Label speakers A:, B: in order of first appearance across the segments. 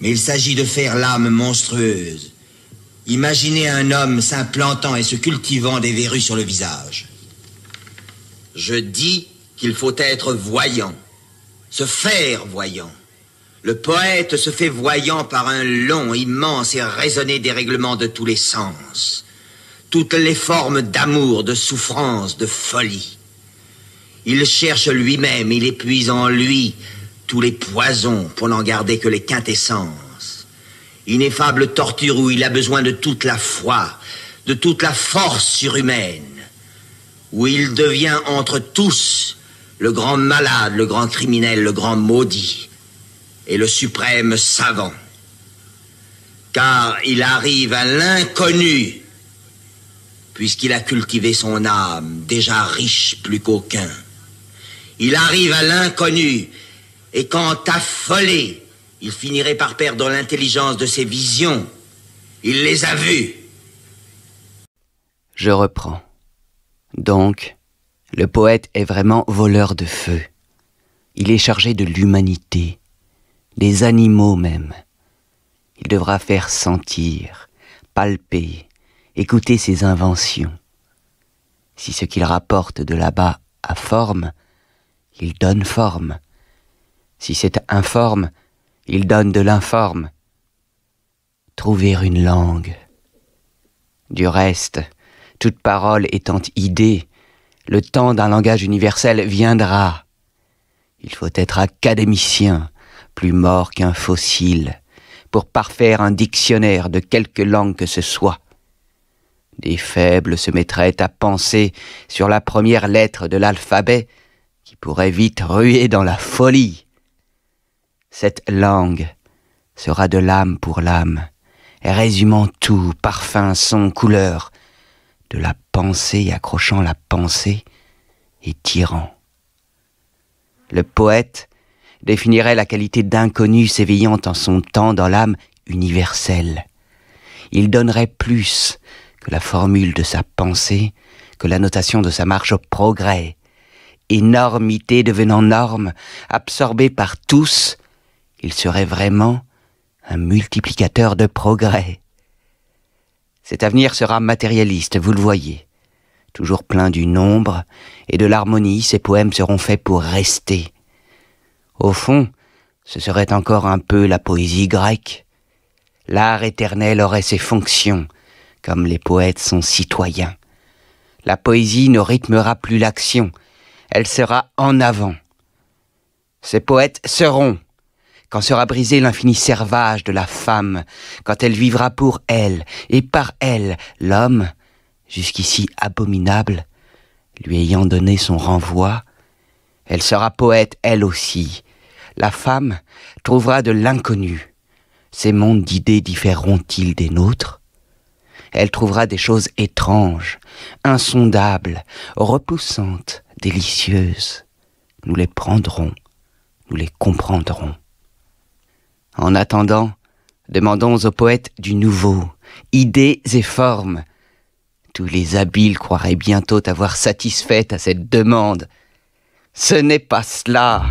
A: Mais il s'agit de faire l'âme monstrueuse. Imaginez un homme s'implantant et se cultivant des verrues sur le visage. Je dis qu'il faut être voyant, se faire voyant. Le poète se fait voyant par un long, immense et raisonné dérèglement de tous les sens. Toutes les formes d'amour, de souffrance, de folie. Il cherche lui-même, il épuise en lui tous les poisons pour n'en garder que les quintessences. Ineffable torture où il a besoin de toute la foi, de toute la force surhumaine, où il devient entre tous le grand malade, le grand criminel, le grand maudit et le suprême savant. Car il arrive à l'inconnu, puisqu'il a cultivé son âme, déjà riche plus qu'aucun. Il arrive à l'inconnu, et quand affolé, il finirait par perdre l'intelligence de ses visions. Il les a vues.
B: Je reprends. Donc, le poète est vraiment voleur de feu. Il est chargé de l'humanité, des animaux même. Il devra faire sentir, palper, écouter ses inventions. Si ce qu'il rapporte de là-bas a forme, il donne forme. Si c'est informe, il donne de l'informe. Trouver une langue. Du reste, toute parole étant idée, le temps d'un langage universel viendra. Il faut être académicien, plus mort qu'un fossile, pour parfaire un dictionnaire de quelque langue que ce soit. Des faibles se mettraient à penser sur la première lettre de l'alphabet qui pourrait vite ruer dans la folie. Cette langue sera de l'âme pour l'âme, résumant tout, parfum, son, couleur, de la pensée accrochant la pensée et tirant. Le poète définirait la qualité d'inconnu s'éveillant en son temps dans l'âme universelle. Il donnerait plus que la formule de sa pensée, que la notation de sa marche au progrès, énormité devenant norme, absorbée par tous, il serait vraiment un multiplicateur de progrès. Cet avenir sera matérialiste, vous le voyez. Toujours plein du nombre et de l'harmonie, ces poèmes seront faits pour rester. Au fond, ce serait encore un peu la poésie grecque. L'art éternel aurait ses fonctions, comme les poètes sont citoyens. La poésie ne rythmera plus l'action, elle sera en avant. Ces poètes seront, quand sera brisé l'infini servage de la femme, quand elle vivra pour elle et par elle, l'homme, jusqu'ici abominable, lui ayant donné son renvoi, elle sera poète elle aussi. La femme trouvera de l'inconnu. Ces mondes d'idées différeront-ils des nôtres? Elle trouvera des choses étranges, insondables, repoussantes, délicieuses. Nous les prendrons, nous les comprendrons. En attendant, demandons aux poètes du nouveau, idées et formes. Tous les habiles croiraient bientôt avoir satisfait à cette demande. Ce n'est pas cela.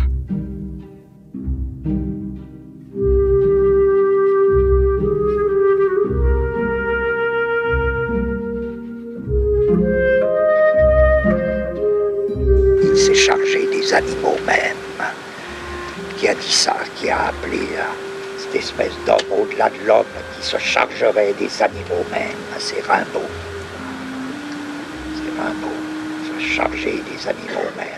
C: s'est chargé des animaux même. Qui a dit ça Qui a appelé hein, cette espèce d'homme au-delà de l'homme qui se chargerait des animaux même C'est Rimbaud. C'est Rimbaud. Se charger des animaux même.